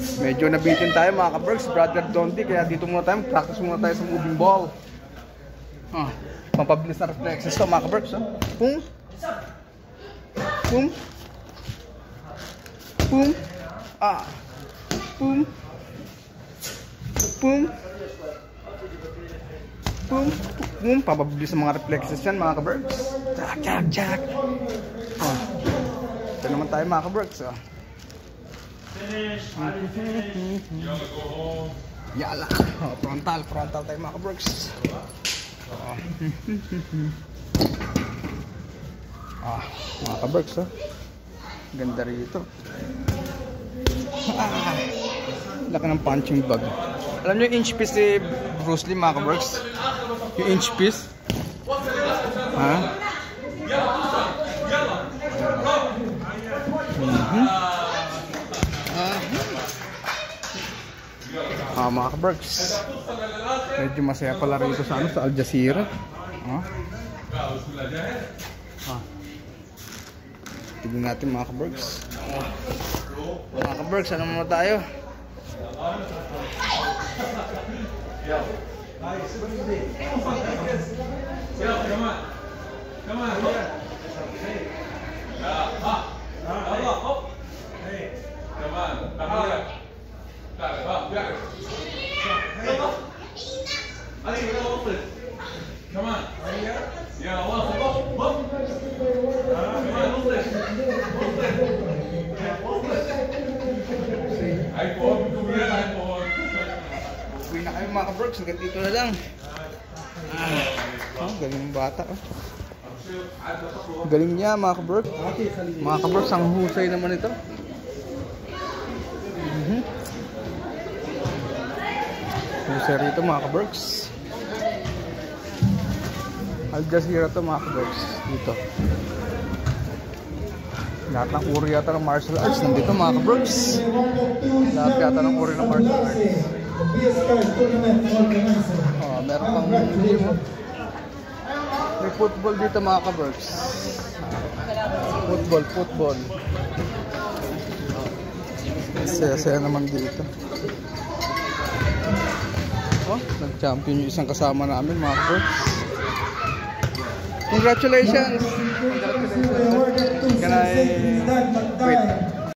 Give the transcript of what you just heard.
Medyo nabitin tayo mga ka-Berks, brother Dondi, kaya dito muna tayo, practice muna tayo sa moving ball. Ah, pampabilis na reflexes to mga ka-Berks. Oh. Pum. Pum. Pum. Ah. Pum. Pum. Pum. Pum. Pampabilis ang mga reflexes yan mga ka-Berks. Jack, jack, jack. Oh. Ito naman tayo mga ka-Berks. Oh. Yala. Oh, frontal, frontal tayo mga ka-Berks. Oh. ah, mga ka-Berks oh. Ganda rito. Ah, laki ng punching bag. Alam niyo yung inch piece ni Bruce Lee mga ka-Berks? Yung inch piece? Ha? Mhm. Ah, mga ka-Berks. Medyo masaya pala rito sa ano sa Al Jazeera. Ah. Ah. Tignan natin mga ka-Berks. Ah. Mga ka-Berks, ano muna tayo? Uwi na kayo mga dito na lang. Oh, galing ng bata. Oh. Galing niya mga ka-Berks. Mga ka-Berks, ang husay naman ito. Mhm. Husay rito mga ka-Berks. Al Jazeera to mga ka-Berks. Dito. Lahat ng uri yata ng martial arts nandito mga ka-Berks. Lahat yata ng uri ng martial arts. Oh, meron pang. May football dito mga ka-Berks. Football, football. Saya-saya naman dito. Oh, nag-champion yung isang kasama namin mga ka-Berks. Congratulations! Congratulations! Can I wait?